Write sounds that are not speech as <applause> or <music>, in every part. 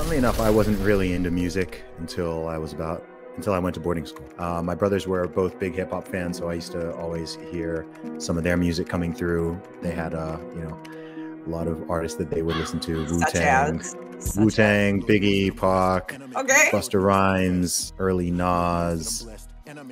Funnily enough, I wasn't really into music until I was about until I went to boarding school. Uh, my brothers were both big hip hop fans, so I used to always hear some of their music coming through. They had, uh, you know, a lot of artists that they would listen to: Wu Tang, Wu Tang, Biggie, Pac, Okay. Busta Rhymes, early Nas.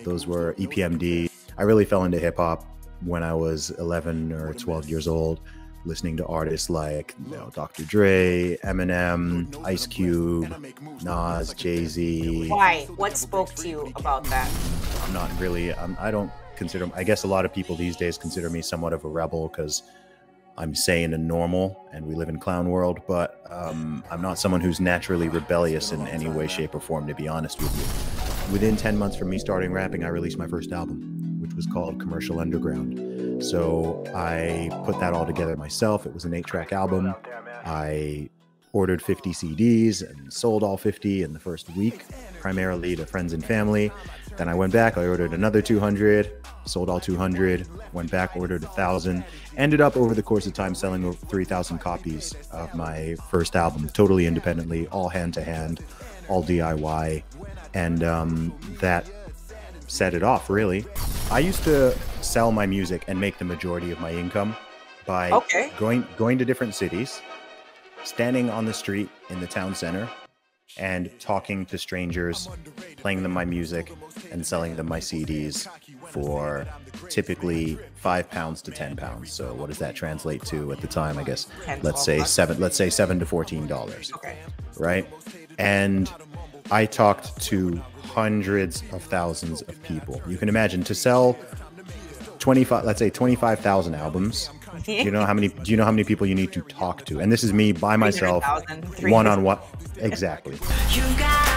Those were EPMD. I really fell into hip hop when I was 11 or 12 years old, listening to artists like you know, Dr. Dre, Eminem, Ice Cube, Nas, Jay Z. Why? What spoke to you about that? I'm not really. I'm, I don't consider. I guess a lot of people these days consider me somewhat of a rebel because I'm sane and normal, and we live in clown world. But um, I'm not someone who's naturally rebellious in any way, shape, or form. To be honest with you, within 10 months from me starting rapping, I released my first album, was called Commercial Underground. So I put that all together myself. It was an eight-track album. I ordered 50 CDs and sold all 50 in the first week, primarily to friends and family. Then I went back, I ordered another 200, sold all 200, went back, ordered 1,000. Ended up over the course of time selling over 3,000 copies of my first album, totally independently, all hand to hand, all DIY. And um, that set it off, really. I used to sell my music and make the majority of my income by Okay. going going to different cities, standing on the street in the town center, and talking to strangers, playing them my music, and selling them my CDs for typically five pounds to ten pounds. So what does that translate to at the time? I guess let's say seven. Let's say seven to fourteen dollars Okay. right? And I talked to hundreds of thousands of people. You can imagine to sell 25, let's say 25,000 albums. Do you know how many <laughs> do you know how many people you need to talk to? And this is me by myself one on one exactly. You got a